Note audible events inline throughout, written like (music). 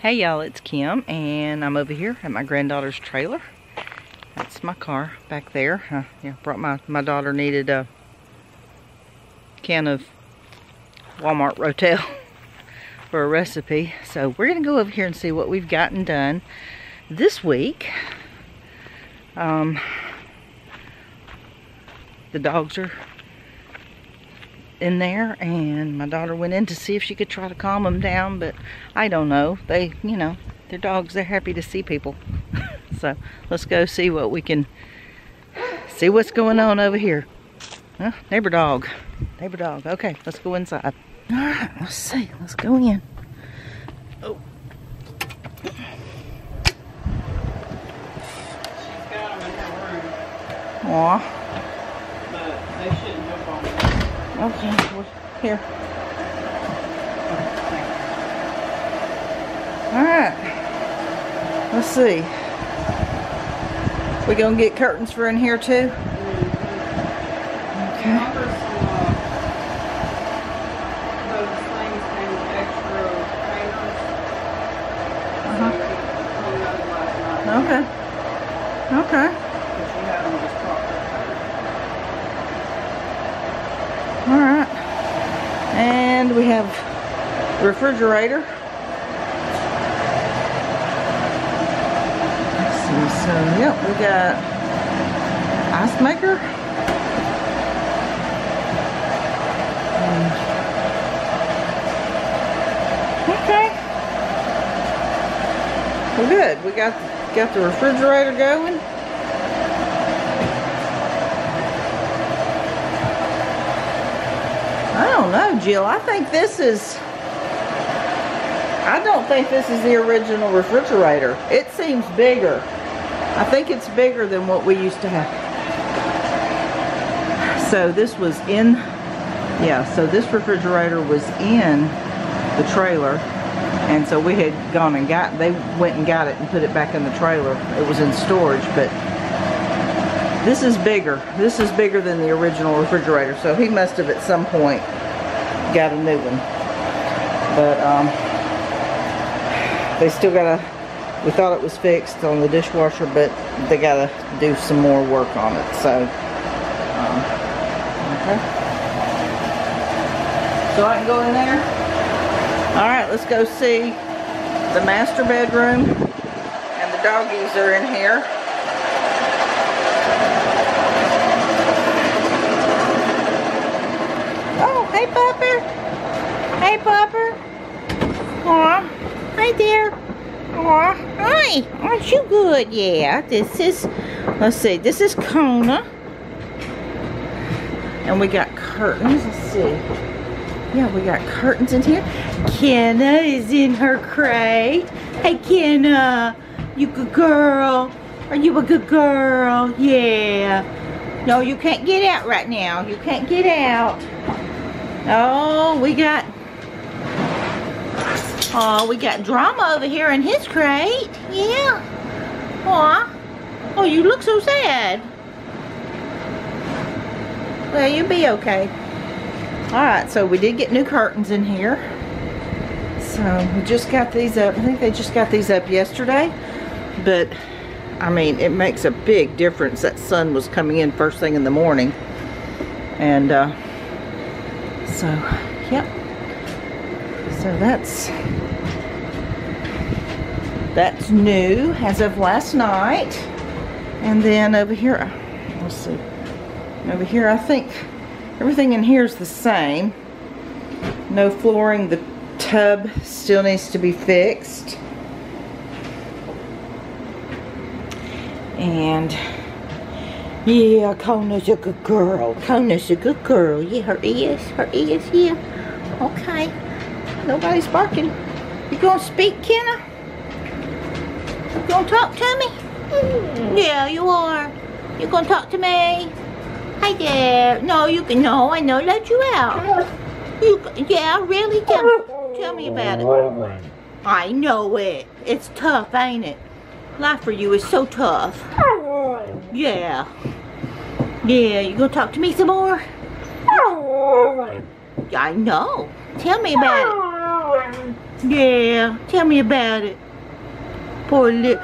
Hey y'all, it's Kim and I'm over here at my granddaughter's trailer. That's my car back there. Uh, yeah, brought my, my daughter needed a can of Walmart Rotel (laughs) for a recipe. So we're gonna go over here and see what we've gotten done this week. Um, the dogs are in there and my daughter went in to see if she could try to calm them down but I don't know. They you know they're dogs they're happy to see people. (laughs) So let's go see what we can see what's going on over here. Huh? neighbor dog. Neighbor dog. Okay let's go inside. All right let's see. Let's go in. Oh She's got them in her room, Aw. but they shouldn't jump on me. Okay. Here. All right. Let's see. We gonna get curtains for in here too? Okay. Uh-huh. Okay. some, uh, those things came with extra hangers? Uh-huh. So we hung those last night. Okay. Okay. But she had them just propped up. All right. And we have refrigerator. Let's see. So, yep, we got ice maker. And- Okay. We're good. We got got the refrigerator going. I don't know, Jill. I think this is. I don't think this is the original refrigerator. It seems bigger. I think it's bigger than what we used to have. So this was in. Yeah, so this refrigerator was in the trailer. And so we had gone and got, they went and got it and put it back in the trailer. It was in storage, but this is bigger. This is bigger than the original refrigerator. So he must have at some point got a new one. But um, they still gotta, we thought it was fixed on the dishwasher, but they gotta do some more work on it. So, um, okay. So I can go in there? All right, let's go see the master bedroom. And the doggies are in here. Oh, hey, Pupper. Hey, Pupper. Aw, hi there. Aw, hi. Aren't you good? Yeah, this is, let's see, this is Kona. And we got curtains. Let's see. Yeah, we got curtains in here. Kenna is in her crate. Hey, Kenna. You good girl. Are you a good girl? Yeah. No, you can't get out right now. You can't get out. Oh, we got... Oh, we got drama over here in his crate. Yeah. Aw. Oh, you look so sad. Well, you'll be okay. Alright, so we did get new curtains in here. So we just got these up. I think they just got these up yesterday. But, I mean, it makes a big difference. That sun was coming in first thing in the morning. And, uh, so, yep. So that's, that's new as of last night. And then over here, uh, let's see. Over here, I think everything in here is the same. No flooring. The tub still needs to be fixed. And yeah, Kona's a good girl. Kona's a good girl. Yeah, her is. Her is, yeah. Okay. Nobody's barking. You gonna speak, Kenna? You gonna talk to me? Yeah, you are. You gonna talk to me? Hi there. No, you can. No, I know. Let you out. You. Yeah, really. Tell, tell me about it. I know it. It's tough, ain't it? Life for you is so tough. Yeah. Yeah. You gonna talk to me some more? I know. Tell me about it. Yeah, tell me about it. Poor little,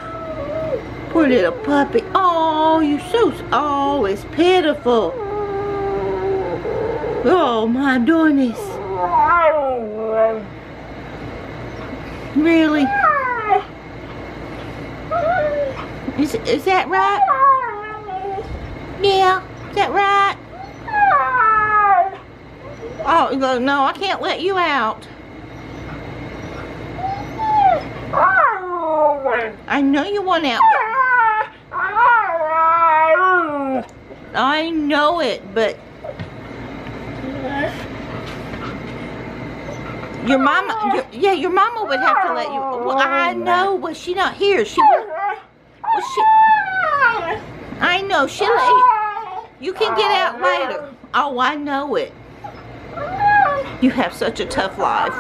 poor little puppy. Oh, you so, oh, it's pitiful. Oh my goodness. Really? Is, is that right? Yeah, is that right? Oh, no, no, I can't let you out. I know you want out. I know it, but your mama, your, yeah, your mama would have to let you. Well, I know, but she not here. She would. Well, she. I know. She'll you. You can get out later. Oh, I know it. You have such a tough life.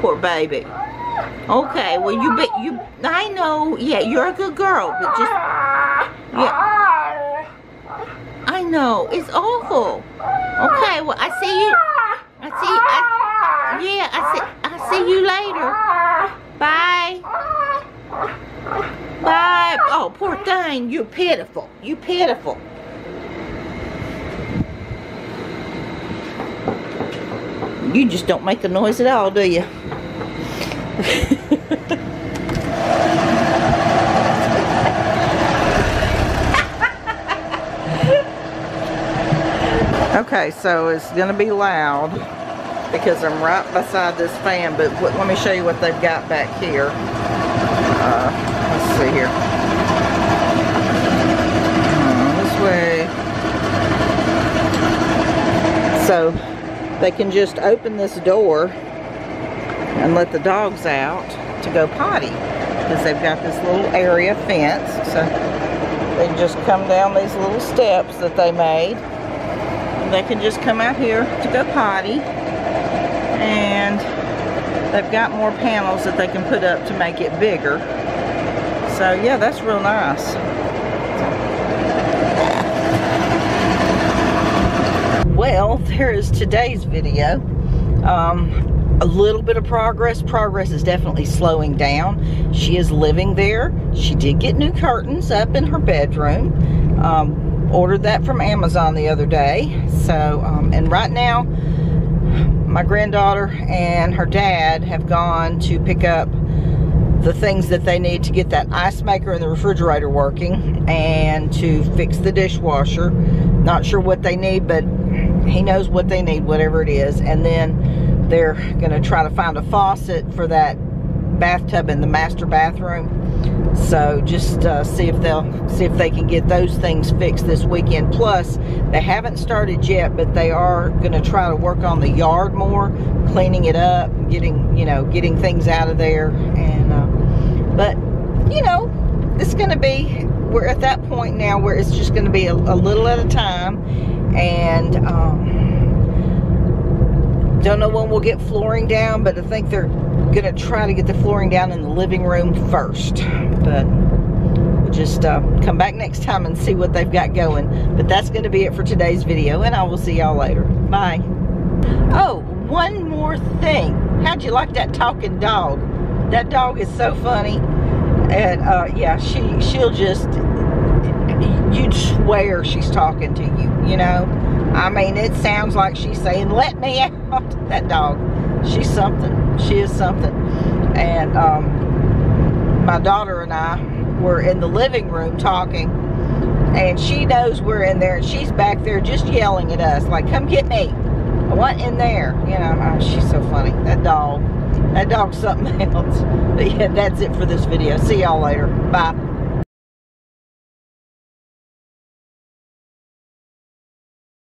Poor baby. Okay, well you bet you I know, yeah, you're a good girl, but just yeah. I know, it's awful. Okay, well I see you I see I, yeah, I see I see you later. Bye. Bye. Oh, poor thing, you're pitiful. You pitiful. You just don't make a noise at all, do you? (laughs) okay, so it's going to be loud because I'm right beside this fan, but let me show you what they've got back here. Uh, let's see here. Uh, this way. So they can just open this door and let the dogs out to go potty because they've got this little area fence so they just come down these little steps that they made. They can just come out here to go potty and they've got more panels that they can put up to make it bigger. So yeah that's real nice. Well there is today's video. Um, a little bit of progress. Progress is definitely slowing down. She is living there. She did get new curtains up in her bedroom. Um, ordered that from Amazon the other day. So um, and right now my granddaughter and her dad have gone to pick up the things that they need to get that ice maker and the refrigerator working and to fix the dishwasher. Not sure what they need but he knows what they need, whatever it is. And then they're going to try to find a faucet for that bathtub in the master bathroom. So just uh, see if they'll see if they can get those things fixed this weekend. Plus, they haven't started yet, but they are going to try to work on the yard more, cleaning it up, getting you know getting things out of there. And uh, but you know, it's going to be we're at that point now where it's just going to be a, a little at a time and um, don't know when we'll get flooring down but I think they're gonna try to get the flooring down in the living room first. But we'll just uh, come back next time and see what they've got going. But that's gonna be it for today's video and I will see y'all later. Bye. Oh one more thing. How'd you like that talking dog? That dog is so funny. And uh, yeah she she'll just you'd swear she's talking to you, you know. I mean, it sounds like she's saying, let me out. (laughs) that dog, she's something. She is something. And um, my daughter and I were in the living room talking and she knows we're in there and she's back there just yelling at us like, come get me. I want in there. You know, oh, she's so funny. That dog, that dog's something (laughs) else. But yeah, that's it for this video. See y'all later. Bye.